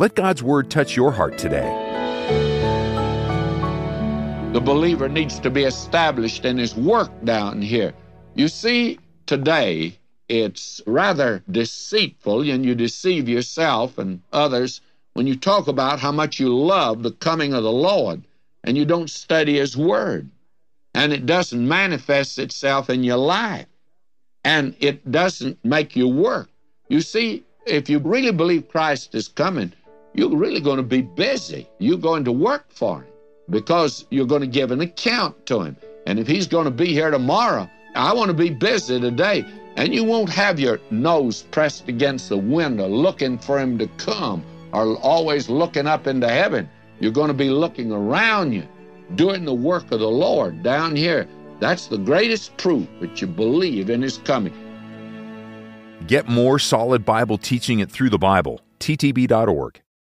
Let God's Word touch your heart today. The believer needs to be established in his work down here. You see, today it's rather deceitful, and you deceive yourself and others when you talk about how much you love the coming of the Lord and you don't study His Word. And it doesn't manifest itself in your life. And it doesn't make you work. You see, if you really believe Christ is coming, you're really going to be busy. You're going to work for Him because you're going to give an account to Him. And if He's going to be here tomorrow, I want to be busy today. And you won't have your nose pressed against the window looking for Him to come or always looking up into heaven. You're going to be looking around you, doing the work of the Lord down here. That's the greatest proof that you believe in His coming. Get more solid Bible teaching it Thru the Bible. ttb.org.